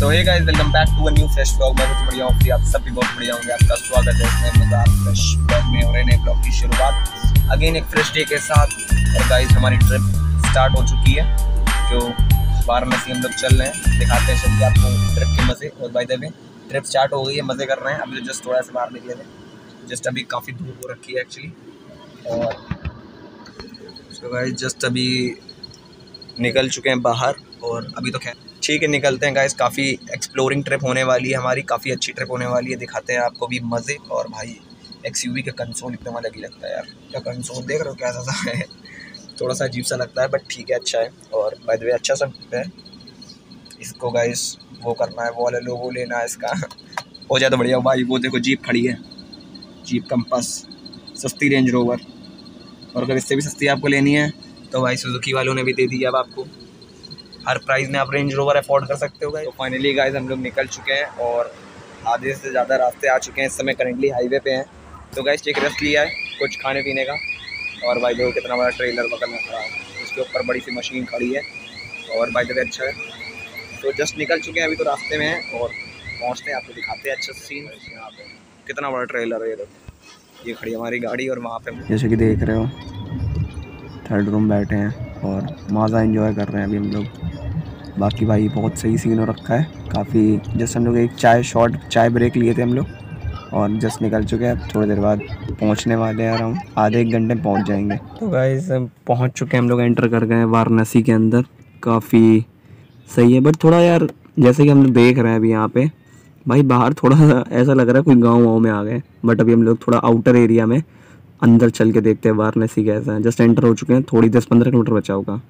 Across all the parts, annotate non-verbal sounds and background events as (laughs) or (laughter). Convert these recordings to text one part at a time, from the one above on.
So hey guys welcome back to a new fresh vlog मैं बहुत बढ़िया हूँ आप सब भी बहुत बढ़िया होंगे। आपका स्वागत है इसमें मज़ेदार फ्रेश व्लॉग में और नए ब्लॉग की शुरुआत। अगेन एक फ्रेश डे के साथ। और गाइस हमारी ट्रिप स्टार्ट हो चुकी है, जो वाराणसी हम लोग चल रहे हैं। दिखाते हैं चलिए आपको ट्रिप के मज़े। और by the way trip start हो गई है, मज़े कर रहे हैं। अभी तो जस्ट थोड़ा सा बाहर निकले थे। जस्ट अभी काफ़ी धूप हो रखी है एक्चुअली और सो गाइस जस्ट अभी निकल चुके हैं बाहर। और अभी तो खैर ठीक है निकलते हैं गाइस काफ़ी एक्सप्लोरिंग ट्रिप होने वाली है, हमारी काफ़ी अच्छी ट्रिप होने वाली है, दिखाते हैं आपको भी मज़े। और भाई एक्स यू वी का कंसोल एकदम अलग ही लगता है यार। क्या कंसोल देख रहे हो कैसा सा है? थोड़ा सा अजीब सा लगता है बट ठीक है अच्छा है। और बाय द वे अच्छा सा है। इसको गाइस वो करना है, वो वाले लोगो लेना है इसका। हो जाए तो बढ़िया, भाई, वो देखो जीप खड़ी है। जीप कंपस सस्ती रेंज रोवर और अगर इससे भी सस्ती आपको लेनी है तो भाई सुजुकी वालों ने भी दे दी अब आपको। हर प्राइस में आप रेंज रोवर अफोर्ड कर सकते हो तो फाइनली गाइज़ हम लोग निकल चुके हैं और आधे से ज़्यादा रास्ते आ चुके हैं। इस समय करेंटली हाईवे पे हैं। तो गाइज़ एक रेस्ट लिया है कुछ खाने पीने का। और भाई देखो कितना बड़ा ट्रेलर बगल में खड़ा है। उसके ऊपर बड़ी सी मशीन खड़ी है। और भाई देखो अच्छा है। तो जस्ट निकल चुके हैं अभी तो रास्ते में हैं और पहुँचते हैं। आपको दिखाते हैं अच्छा सीन यहाँ पे कितना बड़ा ट्रेलर है ये देखो ये खड़ी हमारी गाड़ी और वहाँ पे जैसे कि देख रहे हो थर्ड रूम बैठे हैं और मज़ा इन्जॉय कर रहे हैं अभी हम लोग। बाकी भाई बहुत सही सीन हो रखा है। काफ़ी जैसे हम लोग एक चाय शॉर्ट चाय ब्रेक लिए थे हम लोग और जस्ट निकल चुके हैं। थोड़ी देर बाद पहुँचने वाले हैं अराउंड आधे एक घंटे में पहुँच जाएँगे। तो गाइस पहुँच चुके हैं। हम लोग एंटर कर गए वाराणसी के अंदर। काफ़ी सही है। बट थोड़ा यार, जैसे कि हम लोग देख रहे हैं अभी यहाँ पे, भाई बाहर थोड़ा (laughs) ऐसा लग रहा है कोई गाँव वाँव में आ गए बट अभी हम लोग थोड़ा आउटर एरिया में अंदर चल के देखते हैं वाराणसी कैसा है। जस्ट एंटर हो चुके हैं। थोड़ी दस पंद्रह किलोमीटर बचा होगा।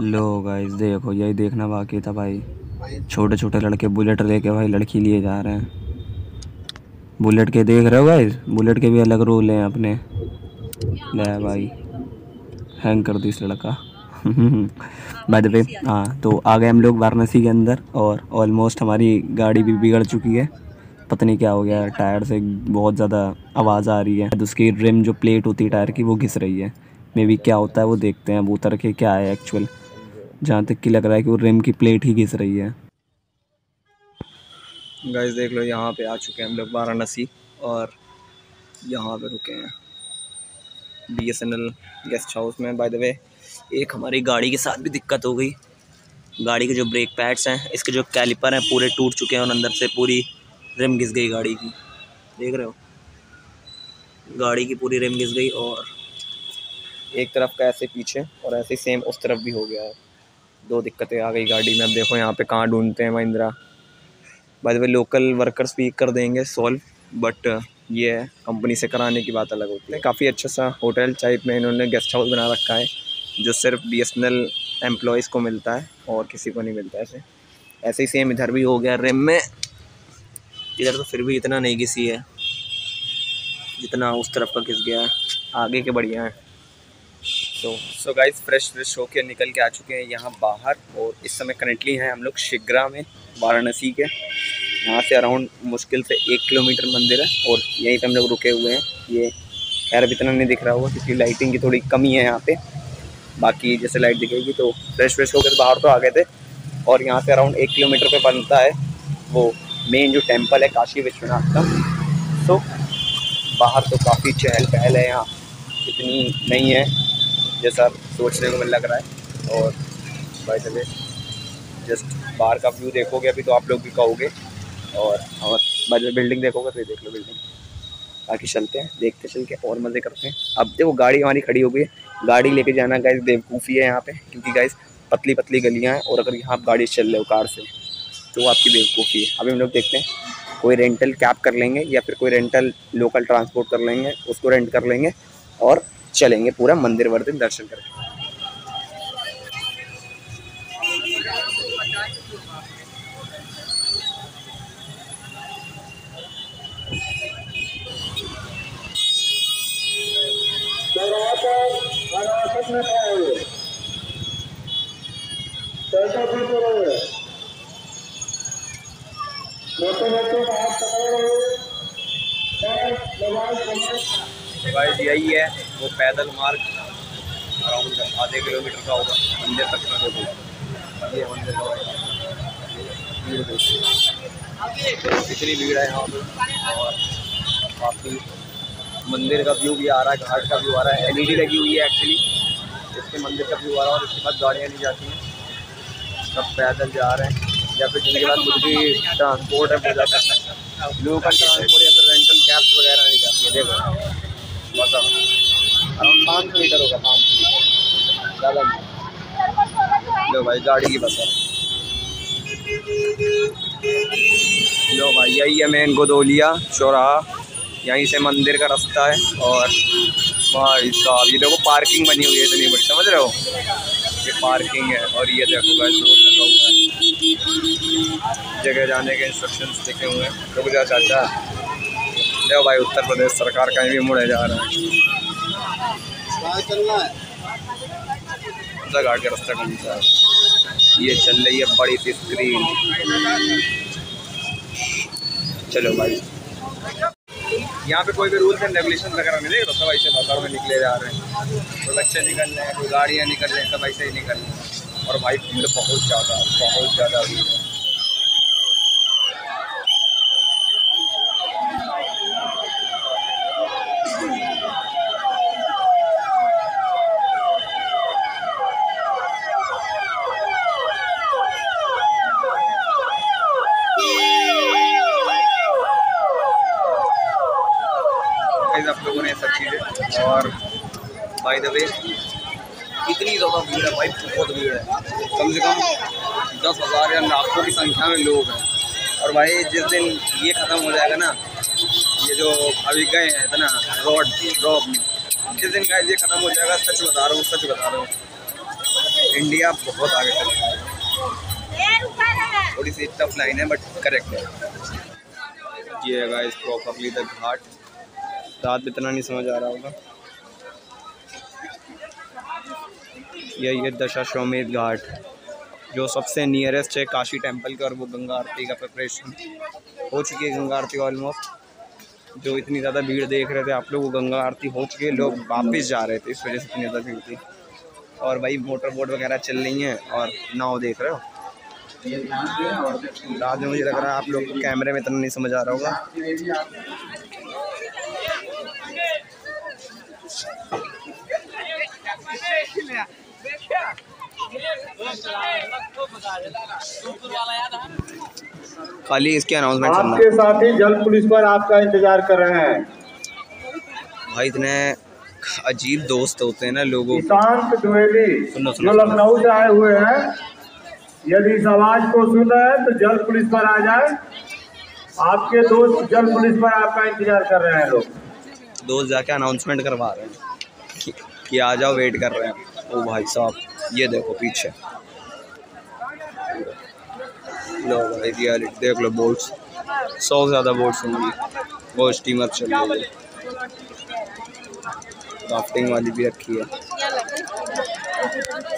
लो गाइस देखो यही देखना बाकी था भाई। छोटे छोटे लड़के बुलेट लेके भाई लड़की लिए जा रहे हैं। बुलेट के देख रहे हो गाइस बुलेट के भी अलग रोल हैं अपने। ले भाई। हैंग कर दी इस लड़का। बाय द वे हाँ तो आ गए हम लोग वाराणसी के अंदर और ऑलमोस्ट हमारी गाड़ी भी बिगड़ चुकी है। पता नहीं क्या हो गया टायर से बहुत ज़्यादा आवाज़ आ रही है। तो उसकी रिम जो प्लेट होती है टायर की वो घिस रही है। मे बी क्या होता है, वो देखते हैं उतर के क्या है एक्चुअल जहाँ तक कि लग रहा है कि वो रिम की प्लेट ही घिस रही है। गाइस देख लो, यहाँ पे आ चुके हैं हम लोग वाराणसी और यहाँ पे रुके हैं। B S N L guest house में बाय द वे एक हमारी गाड़ी के साथ भी दिक्कत हो गई। गाड़ी के जो ब्रेक पैड्स हैं, इसके जो कैलिपर हैं, पूरे टूट चुके हैं और अंदर से पूरी रिम घिस गई गाड़ी की। देख रहे हो? गाड़ी की पूरी रिम घिस गई और एक तरफ़ का ऐसे पीछे और ऐसे सेम उस तरफ़ भी हो गया है। दो दिक्कतें आ गई गाड़ी में। अब देखो यहाँ पे कहाँ ढूंढते हैं Mahindra. By the way local workers भी कर देंगे सॉल्व बट ये है कंपनी से कराने की बात अलग होती है। काफ़ी अच्छा सा होटल टाइप में इन्होंने गेस्ट हाउस बना रखा है, जो सिर्फ़ बी एस एन एम्प्लॉयज़ को मिलता है और किसी को नहीं मिलता ऐसे। ऐसे ही सेम इधर भी हो गया रिम में। इधर तो फिर भी इतना नहीं घिसी है, जितना उस तरफ़ का घिस गया है। आगे के बढ़िया है। तो सो गाइस फ्रेश फ्रेश होकर निकल के आ चुके हैं यहाँ बाहर और इस समय करेंटली हैं हम लोग शिग्रा में, वाराणसी के। यहाँ से अराउंड मुश्किल से एक किलोमीटर मंदिर है और यहीं पे हम लोग रुके हुए हैं। ये खैर अब इतना नहीं दिख रहा होगा क्योंकि लाइटिंग की थोड़ी कमी है यहाँ पे। बाकी जैसे लाइट दिखेगी तो फ्रेश फ्रेश होकर बाहर तो आ गए थे। और यहाँ से अराउंड एक किलोमीटर पे बनता है वो मेन जो टेंपल है काशी विश्वनाथ का। तो बाहर तो काफ़ी चहल पहल है यहाँ। इतनी नहीं है। जैसा सोचने को मिल लग रहा है। और भाई चले जस्ट बाहर का व्यू देखोगे, अभी तो आप लोग भी कहोगे। और और भाई बिल्डिंग देखोगे तो देख लो बिल्डिंग बाकी चलते हैं, देखते चल के और मज़े करते हैं। अब देखो, गाड़ी हमारी खड़ी हो गई है। गाड़ी लेके जाना गाइस बेवकूफ़ी है यहाँ पे, क्योंकि गाइस पतली पतली गलियाँ हैं, और अगर यहाँ आप गाड़ी चल रहे हो कार से तो आपकी बेवकूफ़ी है। अभी हम लोग देखते हैं, कोई रेंटल कैब कर लेंगे, या फिर कोई रेंटल लोकल ट्रांसपोर्ट कर लेंगे, उसको रेंट कर लेंगे, और चलेंगे पूरा मंदिर वर्दिर दर्शन करके। गाइस यही है वो पैदल मार्ग अराउंड आधे किलोमीटर का होगा, मंदिर तक का देखो ये मंदिर का भीड़ भीड़ है यहाँ पे, और काफ़ी मंदिर का व्यू भी आ रहा है, घाट का व्यू आ रहा है। एलईडी लगी हुई है एक्चुअली इसके मंदिर का व्यू आ रहा है, और इसके बाद गाड़ियाँ नहीं जाती हैं। सब पैदल जा रहे हैं, या फिर जिनके कुछ भी ट्रांसपोर्ट है, वो जा सकते हैं। लोकल ट्रांसपोर्ट या फिर रेंटल कैब्स वगैरह नहीं जाती है, देखो। बताओ अराउंड पाँच सौ मीटर होगा, पाँच लो भाई, गाड़ी की बस है। लो भाई, यही है मेन गोदोलिया, चौराहा। यहीं से मंदिर का रास्ता है और भाई साहब, ये देखो पार्किंग बनी हुई है इतनी बड़ी, समझ रहे हो? ये पार्किंग है और ये देखो भाई बोर्ड लगा हुआ है। जगह जाने के इंस्ट्रक्शंस लिखे हुए हैं। रुक जा चाचा। देखो भाई, उत्तर प्रदेश सरकार कहीं भी मुड़े जा रहा है। कौन घाट का रास्ता कौन सा है। ये चल रही है बड़ी सी स्क्रीन चलो भाई। यहाँ पे कोई भी रूल्स एंड रेगुलेशन वगैरह नहीं देख सब ऐसे बाज़ार में निकले जा रहे हैं। कोई बच्चे निकल रहे हैं, कोई गाड़ियाँ निकल रहे हैं, सब ऐसे ही निकल रहे हैं। और भाई भीड़ बहुत ज़्यादा बहुत ज़्यादा भीड़ है। गाइस आप लोगों ने सब चीज़ें और बाय द वे इतनी ज़्यादा भीड़ है भाई, बहुत भीड़ है। कम से कम दस हज़ार या लाखों की संख्या में लोग हैं। और भाई, जिस दिन ये ख़त्म हो जाएगा ना, ये जो अभी गए हैं, इतना रॉड, रॉब में, जिस दिन गाइस ये ख़त्म हो जाएगा, सच बता रहा हूँ, सच बता रहा हूँ। इंडिया बहुत आगे चल जाएगा थोड़ी सी टफ लाइन है बट करेक्ट है। ये है गाइस प्रॉपरली द घाट। रात में इतना नहीं समझ आ रहा होगा। यही है दशाश्वमेध घाट, जो सबसे नियरेस्ट है काशी टेंपल के और वो गंगा आरती का प्रिपरेशन हो चुकी है गंगा आरती ऑलमोस्ट जो इतनी ज़्यादा भीड़ देख रहे थे आप लोग, वो गंगा आरती हो चुकी है। लोग वापस जा रहे थे इस वजह से इतनी ज़्यादा भीड़ थी। और भाई मोटर बोट वगैरह चल रही हैं और नाव देख रहे हो? रात में मुझे लग रहा है आप लोग कैमरे में इतना नहीं समझ आ रहा होगा। खाली इसके अनाउंसमेंट आपके ही जल पुलिस पर आपका इंतज़ार कर रहे हैं। भाई इतने अजीब दोस्त होते हैं ना लोगों ईशांत द्विवेदी जो लखनऊ से आए हुए हैं यदि इस आवाज़ को सुन रहे हैं तो जल पुलिस पर आ जाए। आपके दोस्त जल पुलिस पर आपका इंतज़ार कर रहे हैं लोग। दोस्त जाके अनाउंसमेंट करवा रहे हैं कि, कि आ जाओ वेट कर रहे हैं। ओ भाई साहब, ये देखो पीछे। लो भाई, रियलिटी, देख लो बोट्स सौ ज़्यादा बोट्स होंगी। वो स्टीमर चल रही है। राफ्टिंग वाली भी रखी है।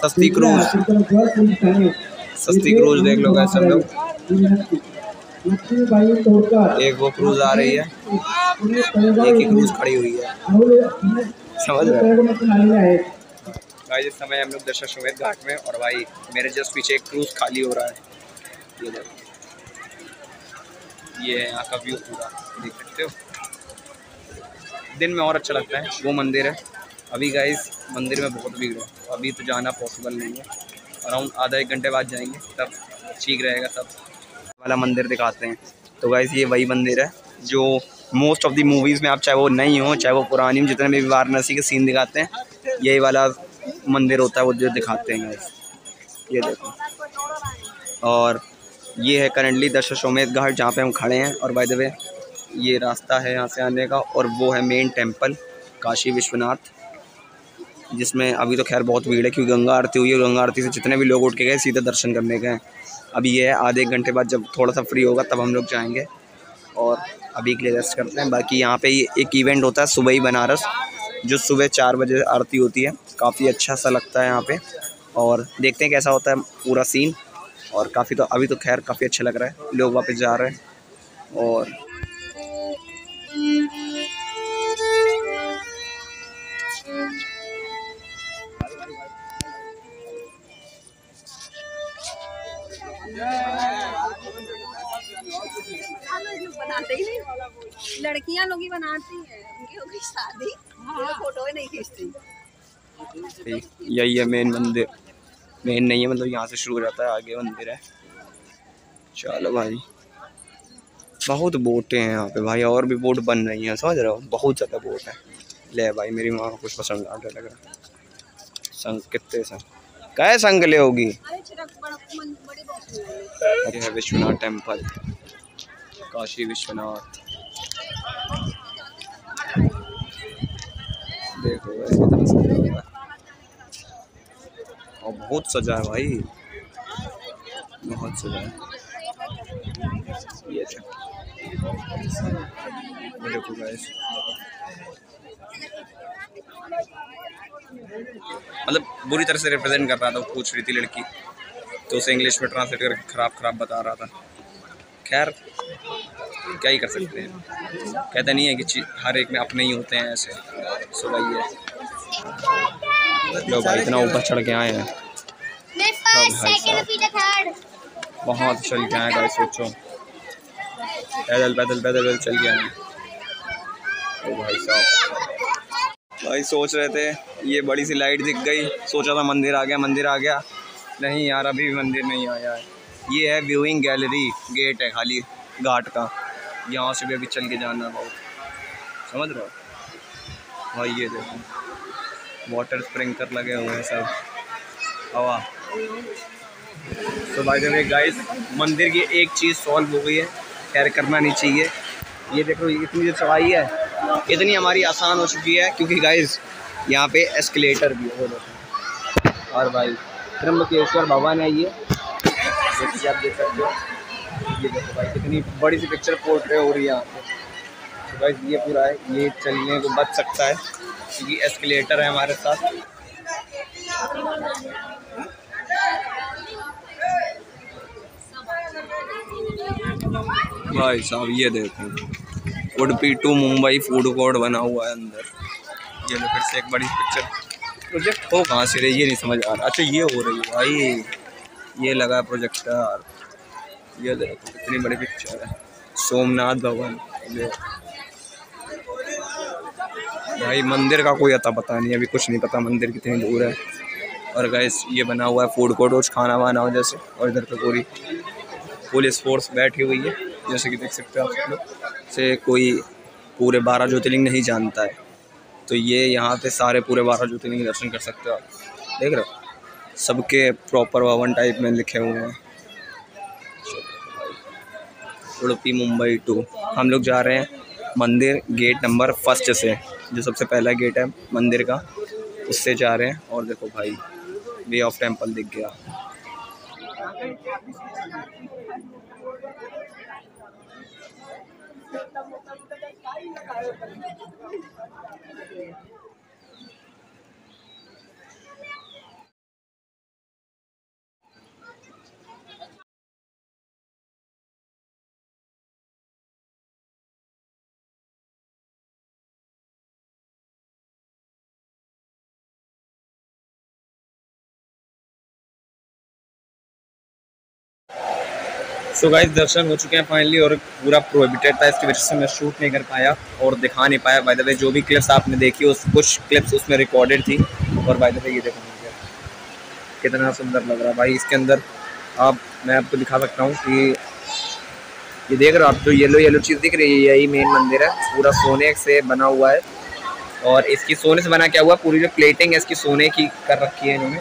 सस्ती क्रूज सस्ती क्रूज देख लो कैसे सब लोग एक वो क्रूज आ रही है। एक ही क्रूज खड़ी हुई है। समझ रहे भाई इस समय हम लोग दशा दशाश्वमेध घाट में और भाई, मेरे जस्ट पीछे एक क्रूज खाली हो रहा है। ये देखो। ये है यहाँ का व्यू पूरा। देख सकते हो? दिन में और अच्छा लगता है। वो मंदिर है। अभी गाइस मंदिर में बहुत भीड़ है। अभी तो जाना पॉसिबल नहीं है। अराउंड आधा एक घंटे बाद जाएँगे। तब ठीक रहेगा, तब। वाला मंदिर दिखाते हैं। तो गाइस ये वही मंदिर है, जो मोस्ट ऑफ़ द मूवीज़ में आप चाहे वो नई हो, चाहे वो पुरानी हो, जितने भी वाराणसी के सीन दिखाते हैं, यही वाला मंदिर होता है, वो जो दिखाते हैं ये देखो। और ये है करंटली दशाश्वमेध घाट, जहाँ पे हम खड़े हैं। और बाय द वे ये रास्ता है यहाँ से आने का, और वो है मेन टेंपल काशी विश्वनाथ, जिसमें अभी तो खैर बहुत भीड़ है, क्योंकि गंगा आरती हुई है गंगा आरती से जितने भी लोग उठ के गए, सीधे दर्शन करने गए अभी ये है, आधे एक घंटे बाद जब थोड़ा सा फ्री होगा, तब हम लोग जाएँगे। और अभी के लिए रेस्ट करते हैं। बाकी यहाँ पे एक इवेंट होता है, सुबह ही बनारस, जो सुबह चार बजे आरती होती है। काफ़ी अच्छा सा लगता है यहाँ पे। और देखते हैं कैसा होता है पूरा सीन और काफ़ी तो अभी तो खैर काफ़ी अच्छा लग रहा है। लोग वापस जा रहे हैं। और लोग बनाते ही नहीं लड़कियाँ लोग ही बनाती हैं। उनकी हो गई शादी। हाँ। फ़ोटो नहीं खींचती। यही है मेन मंदिर। मेन नहीं है मतलब यहाँ से शुरू हो जाता है, आगे मंदिर है। चलो भाई। बहुत बोटें हैं यहाँ पे भाई, और भी बोट बन रही हैं, समझ रहे हो? बहुत ज़्यादा बोट है। ले भाई, मेरी माँ को कुछ पसंद आ लग रहा संग कितने संग? क्या संग ले होगी? है विश्वनाथ टेंपल काशी विश्वनाथ। देखो है और बहुत सजा है भाई। बहुत सजा है। ये देखो गाइस मतलब बुरी तरह से रिप्रेजेंट कर रहा था पूछ रही थी लड़की। तो उसे इंग्लिश में ट्रांसलेट करके ख़राब ख़राब बता रहा था। खैर, क्या ही कर सकते हैं। कहते नहीं है कि हर एक में अपने ही होते हैं ऐसे। सो भाई है लोग भाई इतना ऊपर चढ़ के आए हैं। बहुत चल के आए भाई सोचो। पैदल पैदल पैदल पैदल चल के आए। ओ भाई साहब। भाई सोच रहे थे ये बड़ी सी लाइट दिख गई। सोचा था मंदिर आ गया मंदिर आ गया। नहीं यार अभी भी मंदिर नहीं आया है। ये है व्यूइंग गैलरी गेट है खाली घाट का। यहाँ से भी अभी चल के जाना बहुत। समझ रहे हो? भाई ये देखो। वाटर स्प्रिंकर लगे हुए हैं सब। हवा। तो भाई जब गाइस मंदिर की एक चीज़ सॉल्व हो गई है। खैर करना नहीं चाहिए। ये देखो इतनी जो चढ़ाई है, इतनी हमारी आसान हो चुकी है क्योंकि गाइस यहाँ पे एस्केलेटर भी है। और भाई, त्र्यंबकेश्वर भवन है ये आप देख सकते हो। ये देखो भाई, कितनी बड़ी सी पिक्चर पोर्ट्रे हो रही है यहाँ पे। तो भाई ये पूरा है, ये चलने को बच सकता है। क्योंकि एस्केलेटर है हमारे साथ। भाई साहब, ये देखो। Udupi to Mumbai food court बना हुआ है अंदर। ये लो फिर से एक बड़ी पिक्चर प्रोजेक्ट हो कहाँ से रही ये नहीं समझ आ रहा। अच्छा ये हो रही है भाई। ये लगा प्रोजेक्टर ये देखो, कितनी बड़ी पिक्चर है। सोमनाथ भवन भाई, मंदिर का कोई अता पता नहीं, अभी कुछ नहीं पता मंदिर कितनी दूर है। और गैस ये बना हुआ है फ़ूड कोर्ट कुछ खाना वाना हो जैसे, और इधर पे पूरी पुलिस फोर्स बैठी हुई है, जैसे कि देख सकते हो आप लोग। से कोई पूरे बारह ज्योतिर्लिंग नहीं जानता है। तो ये यहाँ पे सारे पूरे बारह ज्योतिर्लिंग दर्शन कर सकते हो आप। देख रहे हो? सबके प्रॉपर भवन टाइप में लिखे हुए हैं। उड़पी, मुंबई टू हम लोग जा रहे हैं मंदिर गेट नंबर फ़र्स्ट से। जो सबसे पहला गेट है मंदिर का, उससे जा रहे हैं। और देखो भाई वे ऑफ़ टेंपल दिख गया। सो गाइस दर्शन हो चुके हैं फाइनली और पूरा प्रोहिबिटेड था, इसकी वजह से मैं शूट नहीं कर पाया और दिखा नहीं पाया। बाय द वे जो भी क्लिप्स आपने देखी, उस कुछ क्लिप्स उसमें रिकॉर्डेड थी। और बाय द वे ये देखो कितना सुंदर लग रहा है। भाई, इसके अंदर आप, मैं आपको दिखा सकता हूँ कि ये देख रहे हो आप, जो येलो येलो चीज़ दिख रही है यही मेन मंदिर है। पूरा सोने से बना हुआ है। और इसकी सोने से बना क्या हुआ? पूरी जो प्लेटिंग है, इसकी सोने की कर रखी है इन्होंने।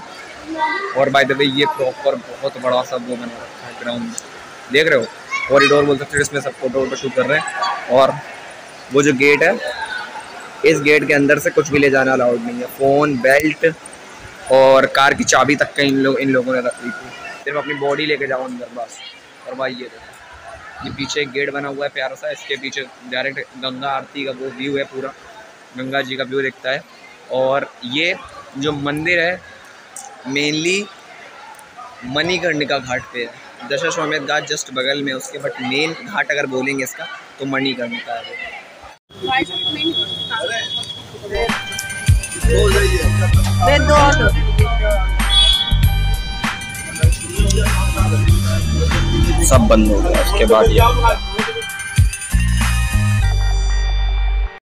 और बाय द वे ये प्रॉपर बहुत बड़ा सा वो बना रखा है ग्राउंड देख रहे हो। कॉरिडोर बोल सकते हो इसमें सब फ़ोटो वोटो शूट कर रहे हैं। और वो जो गेट है, इस गेट के अंदर से कुछ भी ले जाना अलाउड नहीं है। फ़ोन बेल्ट और कार की चाबी तक का इन लोग इन लोगों ने रख ली थी। सिर्फ़ अपनी बॉडी लेके जाओ अंदर, बस। और भाई ये देखो। ये पीछे एक गेट बना हुआ है प्यारा सा। इसके पीछे डायरेक्ट गंगा आरती का वो व्यू है पूरा। गंगा जी का व्यू दिखता है। और ये जो मंदिर है मेनली मणिकर्णिका घाट पे है। दशाश्वमेध घाट जस्ट बगल में उसके बट मेन घाट अगर बोलेंगे इसका तो मणिकर्ण का है। सब बंद हो गया उसके बाद ये।